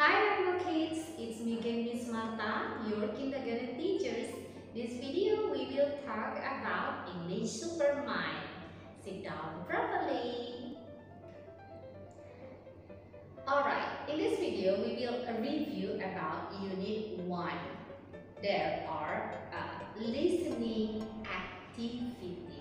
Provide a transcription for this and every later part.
Hi Rainbow Kids, it's me again Miss Marta, your kindergarten teachers. This video we will talk about English Supermind. Sit down properly. Alright, in this video we will review about Unit 1. There are uh, listening activities.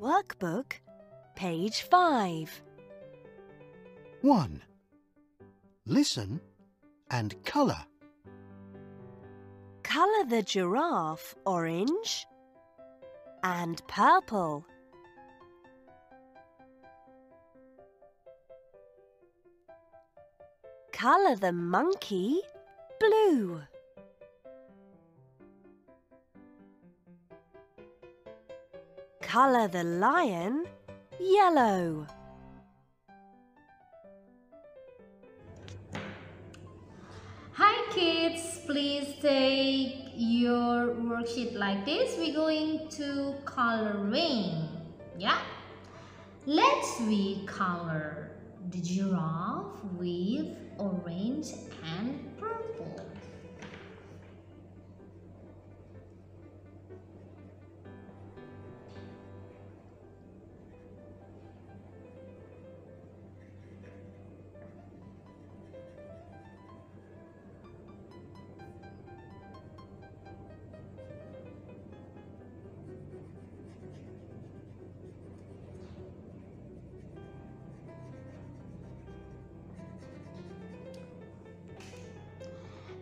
Workbook, page 5. 1. Listen and colour. Colour the giraffe orange and purple. Colour the monkey blue. Colour the lion yellow. Hi kids, please take your worksheet like this. We're going to coloring. Yeah? Let's we color the giraffe with orange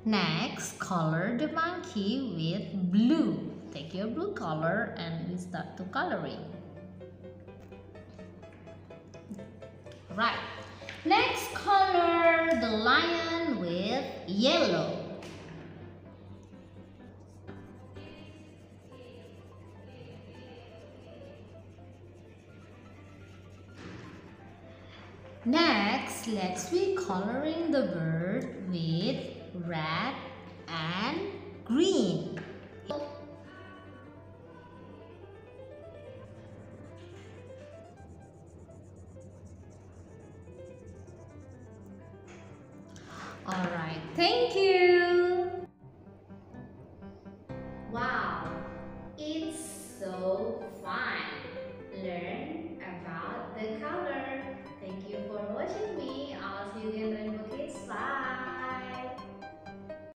Next, color the monkey with blue. Take your blue color and we start to coloring. Right. Next, color the lion with yellow. Next, let's be coloring the bird with red and green. Alright, thank you. Wow, it's so fun.